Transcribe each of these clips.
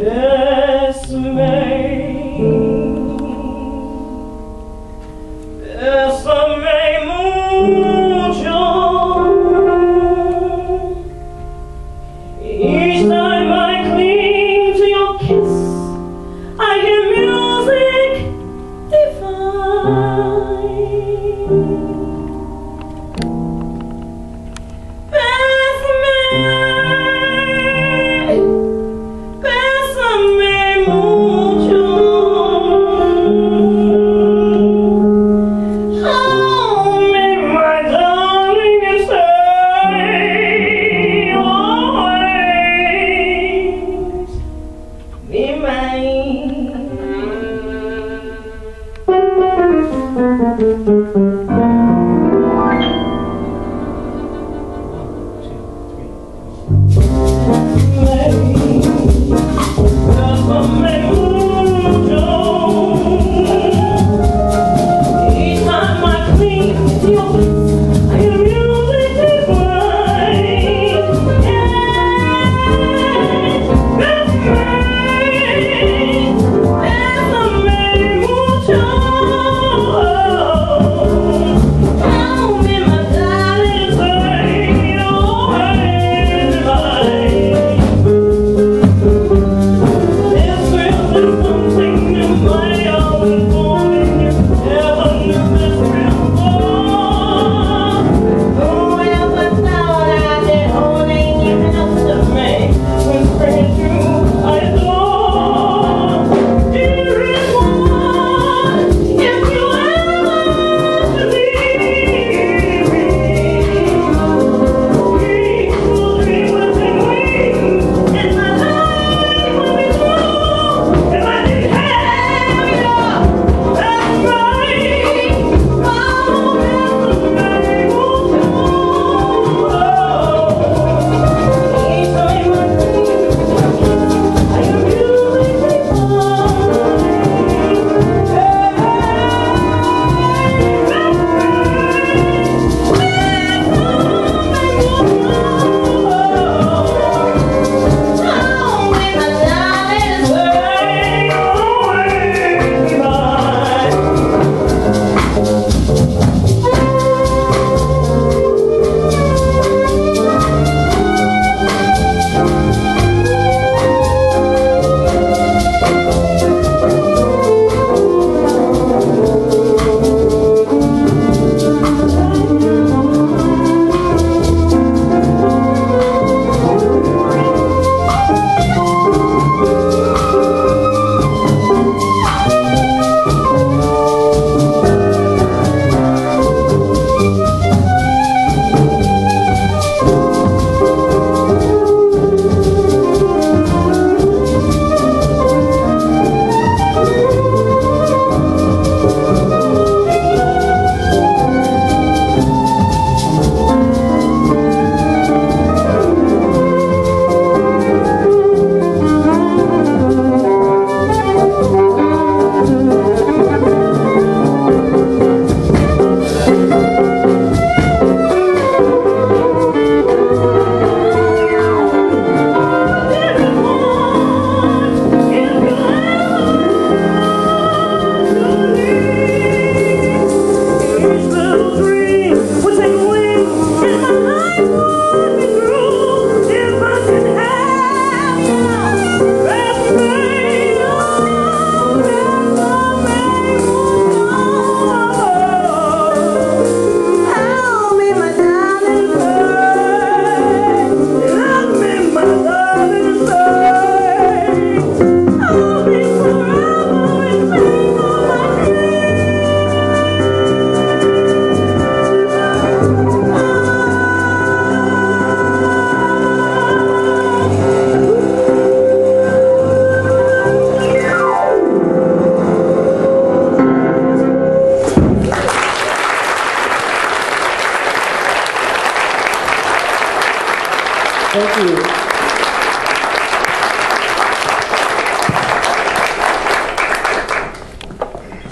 Esme Thank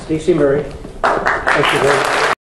Stacey Murray. Thank you very much.